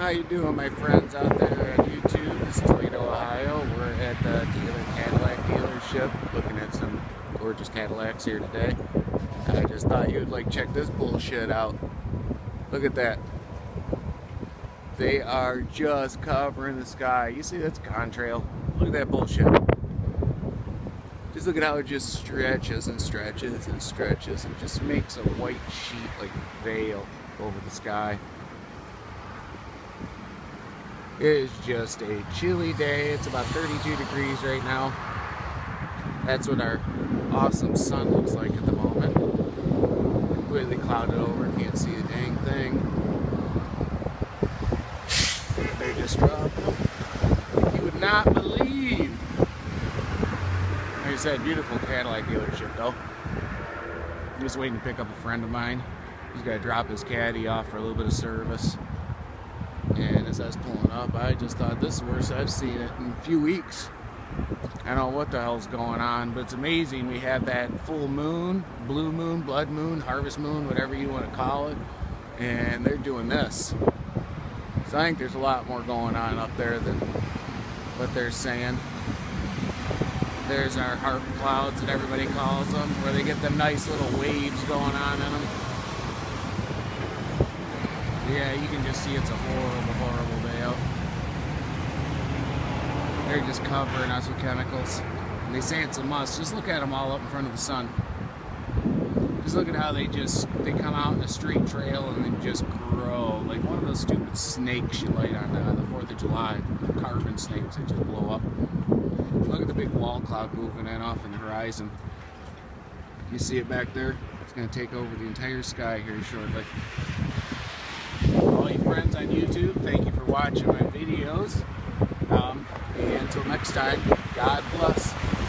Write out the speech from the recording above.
How you doing, my friends out there on YouTube? This is Toledo, Ohio. We're at the Taylor Cadillac dealership looking at some gorgeous Cadillacs here today. I just thought you'd like check this bullshit out. Look at that. They are just covering the sky. You see that's contrail. Look at that bullshit. Just look at how it just stretches and stretches and stretches and just makes a white sheet like veil over the sky. It is just a chilly day. It's about 32 degrees right now. That's what our awesome sun looks like at the moment. Completely clouded over, can't see a dang thing. They just dropped You would not believe. Like I said, beautiful Cadillac dealership though. I'm just waiting to pick up a friend of mine. He's got to drop his caddy off for a little bit of service. And as I was pulling up, I just thought this is the worst I've seen it in a few weeks. I don't know what the hell's going on, but it's amazing. We have that full moon, blue moon, blood moon, harvest moon, whatever you want to call it, and they're doing this. So I think there's a lot more going on up there than what they're saying. There's our HAARP clouds that everybody calls them, where they get them nice little waves going on in them. Yeah, you can just see it's a horrible, horrible day out. They're just covering us with chemicals. And they say it's a must. Just look at them all up in front of the sun. Just look at how they just, they come out in a straight trail and they just grow. Like one of those stupid snakes you light on uh, the 4th of July. Carbon snakes that just blow up. Look at the big wall cloud moving in off in the horizon. You see it back there? It's going to take over the entire sky here shortly all you friends on YouTube, thank you for watching my videos. Um, and until next time, God bless.